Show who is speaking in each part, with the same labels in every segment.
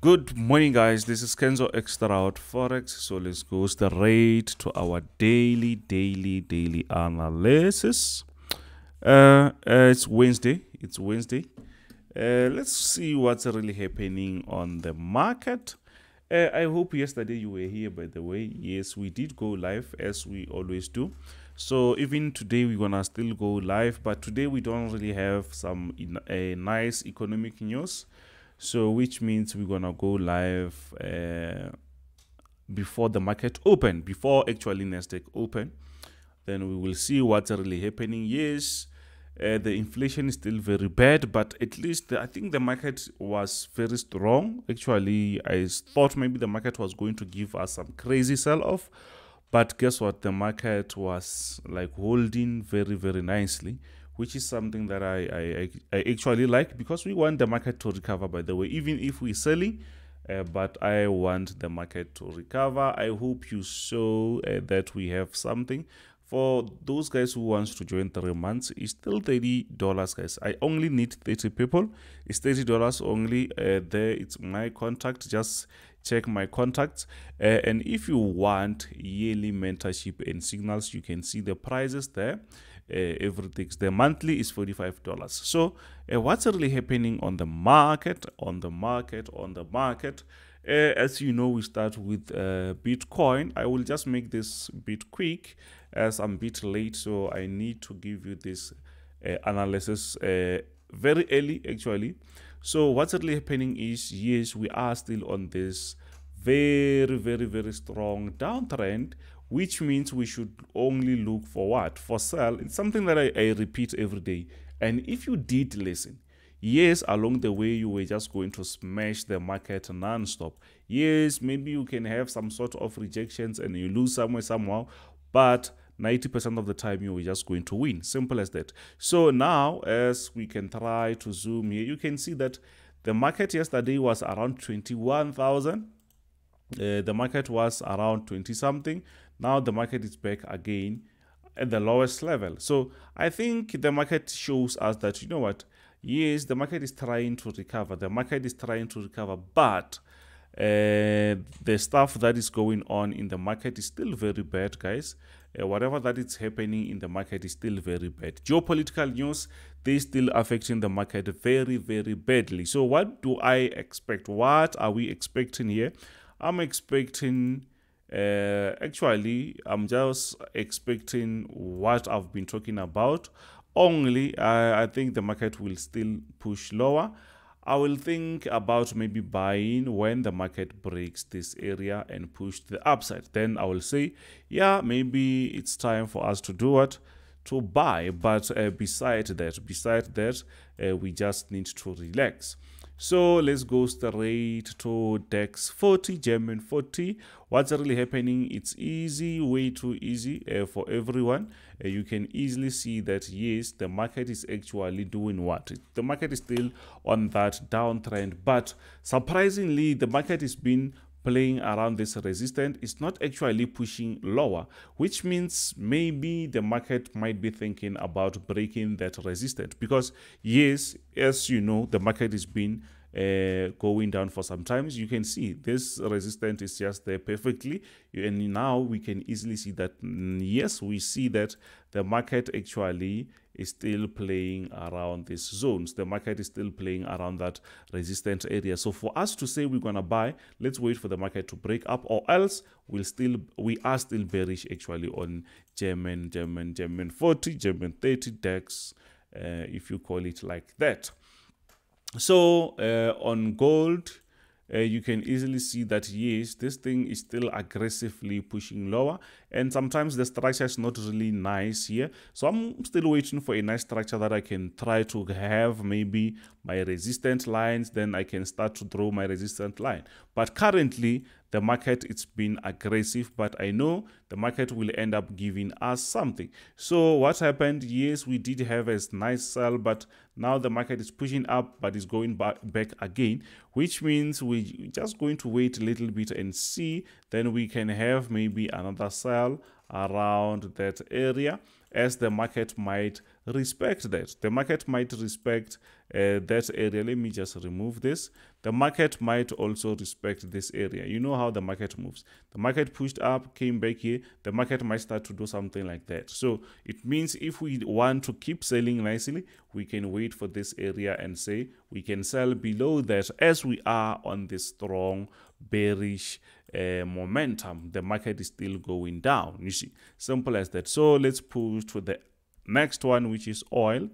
Speaker 1: Good morning, guys. This is Kenzo Xtrahot Forex. So let's go straight to our daily, daily, daily analysis. Uh, uh, it's Wednesday. It's Wednesday. Uh, let's see what's really happening on the market. Uh, I hope yesterday you were here, by the way. Yes, we did go live as we always do. So even today we're gonna still go live, but today we don't really have some a nice economic news. So which means we're gonna go live uh, before the market open, before actually Nasdaq open. Then we will see what's really happening. Yes, uh, the inflation is still very bad, but at least the, I think the market was very strong. Actually, I thought maybe the market was going to give us some crazy sell off, but guess what? The market was like holding very, very nicely, which is something that I, I, I actually like because we want the market to recover, by the way, even if we're selling. Uh, but I want the market to recover. I hope you saw uh, that we have something. For those guys who wants to join three months it's still 30 dollars guys. I only need 30 people. It's 30 dollars only uh, there. It's my contact just check my contacts. Uh, and if you want yearly mentorship and signals you can see the prices there everything the monthly is 45 dollars. So uh, what's really happening on the market on the market on the market? Uh, as you know we start with uh, bitcoin. I will just make this bit quick as I'm a bit late, so I need to give you this uh, analysis uh, very early actually. So what's really happening is yes, we are still on this very, very, very strong downtrend, which means we should only look for what? For sell. It's something that I, I repeat every day. And if you did listen, yes, along the way you were just going to smash the market non-stop. Yes, maybe you can have some sort of rejections and you lose somewhere somehow, but 90% of the time you were just going to win. Simple as that. So now, as we can try to zoom here, you can see that the market yesterday was around 21,000. Uh, the market was around 20 something. Now the market is back again at the lowest level. So I think the market shows us that, you know what, yes, the market is trying to recover. The market is trying to recover, but uh, the stuff that is going on in the market is still very bad, guys. Uh, whatever that is happening in the market is still very bad. Geopolitical news, they still affecting the market very, very badly. So what do I expect? What are we expecting here? I'm expecting, uh, actually, I'm just expecting what I've been talking about. Only, uh, I think the market will still push lower. I will think about maybe buying when the market breaks this area and push the upside. Then I will say, yeah, maybe it's time for us to do what? To buy. But uh, beside that, beside that, uh, we just need to relax. So let's go straight to DAX 40, German 40. What's really happening? It's easy, way too easy uh, for everyone. Uh, you can easily see that yes, the market is actually doing what? The market is still on that downtrend, but surprisingly, the market is being playing around this resistance is not actually pushing lower, which means maybe the market might be thinking about breaking that resistance. Because yes, as you know, the market is being uh, going down for some times you can see this resistance is just there perfectly. And now we can easily see that mm, yes we see that the market actually is still playing around these zones. The market is still playing around that resistance area. So for us to say we're gonna buy let's wait for the market to break up or else we'll still we are still bearish actually on german german german 40 german 30 DAX uh, if you call it like that so uh, on gold uh, you can easily see that yes this thing is still aggressively pushing lower and sometimes the structure is not really nice here. So i'm still waiting for a nice structure that i can try to have maybe my resistant lines then i can start to draw my resistant line. But currently the market it's been aggressive but i know the market will end up giving us something. So what happened? Yes we did have a nice sell but now the market is pushing up but is going back back again which means we're just going to wait a little bit and see. Then we can have maybe another sell around that area as the market might respect that. The market might respect uh, that area. Let me just remove this. The market might also respect this area. You know how the market moves. The market pushed up, came back here. The market might start to do something like that. So it means if we want to keep selling nicely, we can wait for this area and say we can sell below that as we are on this strong bearish uh, momentum. The market is still going down. You see, simple as that. So let's push to the next one, which is oil.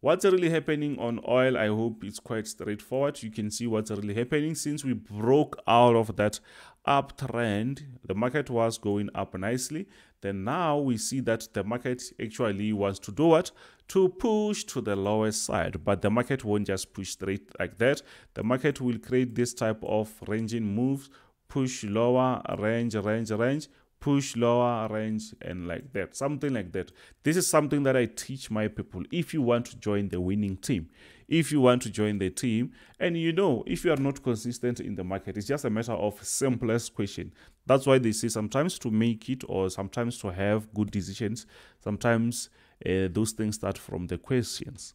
Speaker 1: What's really happening on oil? I hope it's quite straightforward. You can see what's really happening since we broke out of that uptrend. The market was going up nicely. Then now we see that the market actually wants to do what? To push to the lowest side. But the market won't just push straight like that. The market will create this type of ranging moves, push lower, range, range, range, push lower range and like that something like that. This is something that i teach my people. If you want to join the winning team if you want to join the team and you know if you are not consistent in the market it's just a matter of simplest question. That's why they say sometimes to make it or sometimes to have good decisions sometimes uh, those things start from the questions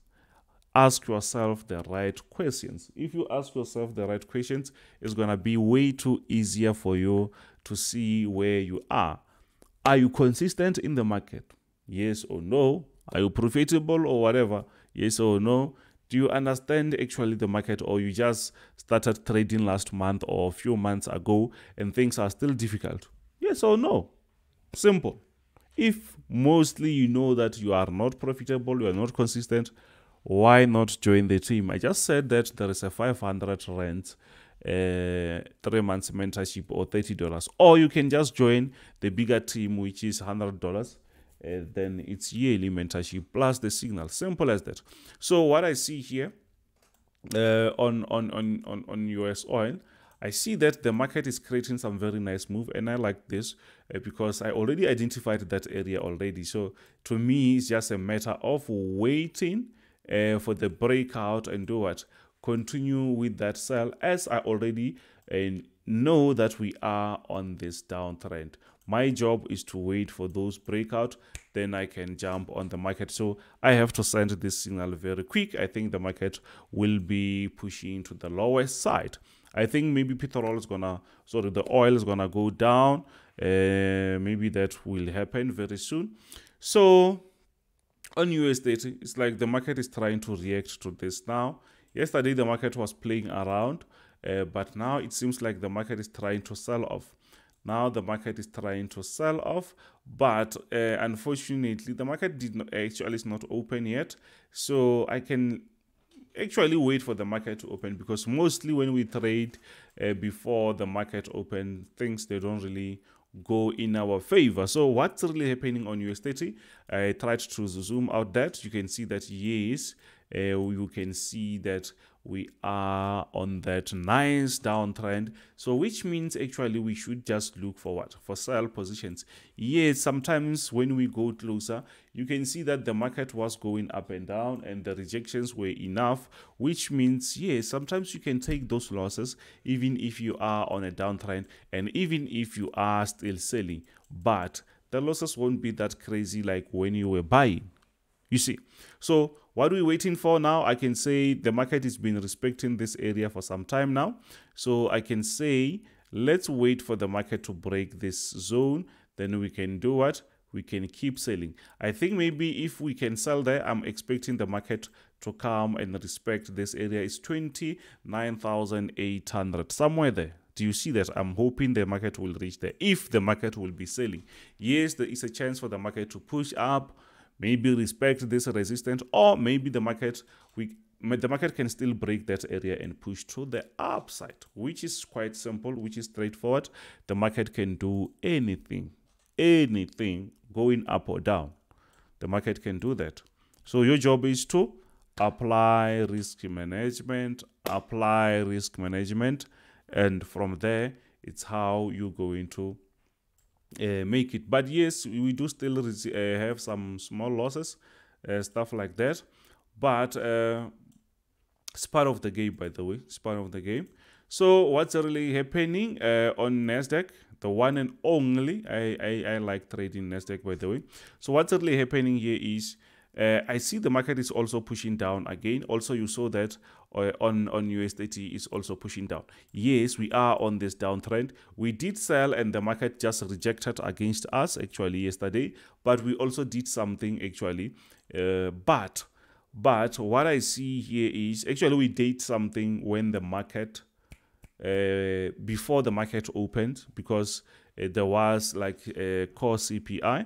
Speaker 1: ask yourself the right questions. If you ask yourself the right questions, it's going to be way too easier for you to see where you are. Are you consistent in the market? Yes or no? Are you profitable or whatever? Yes or no? Do you understand actually the market or you just started trading last month or a few months ago and things are still difficult? Yes or no? Simple. If mostly you know that you are not profitable, you are not consistent, why not join the team? I just said that there is a 500 rent uh, three months mentorship or $30 or you can just join the bigger team which is $100 uh, then it's yearly mentorship plus the signal simple as that so what i see here uh, on, on on on on us oil I see that the market is creating some very nice move and I like this uh, because I already identified that area already. So to me, it's just a matter of waiting uh, for the breakout and do what? continue with that sell as I already uh, know that we are on this downtrend. My job is to wait for those breakout, then I can jump on the market. So I have to send this signal very quick. I think the market will be pushing to the lowest side. I think maybe petrol is gonna, sorry, the oil is gonna go down. Uh, maybe that will happen very soon. So on US30, it's like the market is trying to react to this now. Yesterday, the market was playing around, uh, but now it seems like the market is trying to sell off. Now the market is trying to sell off, but uh, unfortunately, the market did not actually is not open yet. So I can actually wait for the market to open because mostly when we trade uh, before the market open, things they don't really go in our favor. So what's really happening on US30? I tried to zoom out that. You can see that yes, uh, you can see that we are on that nice downtrend. So which means actually we should just look for what for sell positions. Yes sometimes when we go closer you can see that the market was going up and down and the rejections were enough which means yes sometimes you can take those losses even if you are on a downtrend and even if you are still selling. But the losses won't be that crazy like when you were buying. You see? So what we're we waiting for now? I can say the market has been respecting this area for some time now. So I can say, let's wait for the market to break this zone. Then we can do what? We can keep selling. I think maybe if we can sell there, I'm expecting the market to come and respect this area. It's 29,800, somewhere there. Do you see that? I'm hoping the market will reach there. If the market will be selling. Yes, there is a chance for the market to push up maybe respect this resistance or maybe the market we the market can still break that area and push to the upside which is quite simple which is straightforward. The market can do anything anything going up or down. The market can do that. So your job is to apply risk management apply risk management and from there it's how you're going to uh, make it. But yes, we do still uh, have some small losses, uh, stuff like that. But uh, it's part of the game, by the way. It's part of the game. So what's really happening uh, on Nasdaq? The one and only. I, I I like trading Nasdaq, by the way. So what's really happening here is uh, I see the market is also pushing down again. Also, you saw that on on US30 is also pushing down. Yes, we are on this downtrend. We did sell, and the market just rejected against us actually yesterday. But we also did something actually. Uh, but but what I see here is actually we did something when the market uh, before the market opened because uh, there was like a core CPI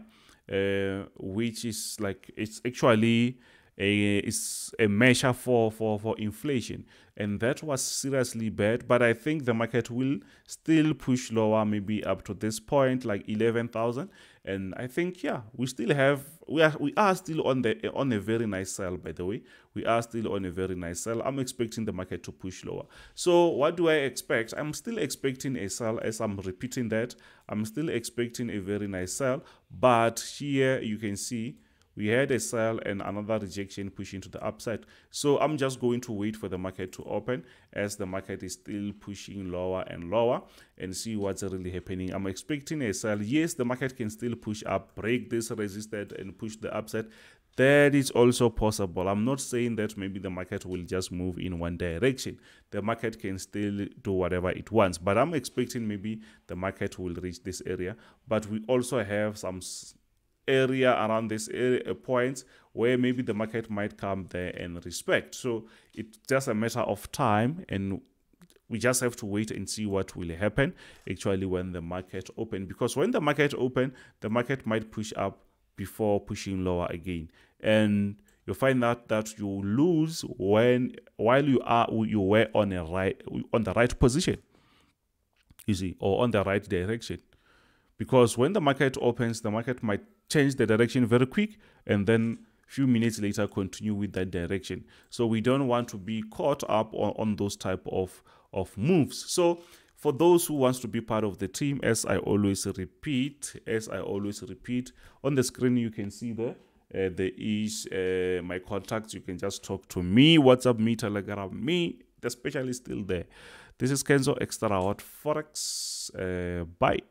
Speaker 1: uh, which is like it's actually it's a measure for for for inflation. And that was seriously bad but i think the market will still push lower maybe up to this point like 11000 and i think yeah we still have we are we are still on the on a very nice sell by the way. We are still on a very nice sell. I'm expecting the market to push lower. So what do i expect? I'm still expecting a sell as i'm repeating that. I'm still expecting a very nice sell but here you can see we had a sell and another rejection pushing to the upside. So i'm just going to wait for the market to open as the market is still pushing lower and lower and see what's really happening. I'm expecting a sell yes the market can still push up break this resistance and push the upside. That is also possible. I'm not saying that maybe the market will just move in one direction. The market can still do whatever it wants but i'm expecting maybe the market will reach this area. But we also have some area around this area, point where maybe the market might come there and respect. So it's just a matter of time and we just have to wait and see what will happen actually when the market open because when the market open the market might push up before pushing lower again and you find out that you lose when while you are you were on a right on the right position you see or on the right direction because when the market opens the market might change the direction very quick and then few minutes later continue with that direction. So we don't want to be caught up on, on those type of of moves. So for those who wants to be part of the team as i always repeat as i always repeat on the screen you can see there uh, there is uh, my contacts. You can just talk to me whatsapp me telegram me. The specialist still there. This is kenzo Xtrahot forex uh, bye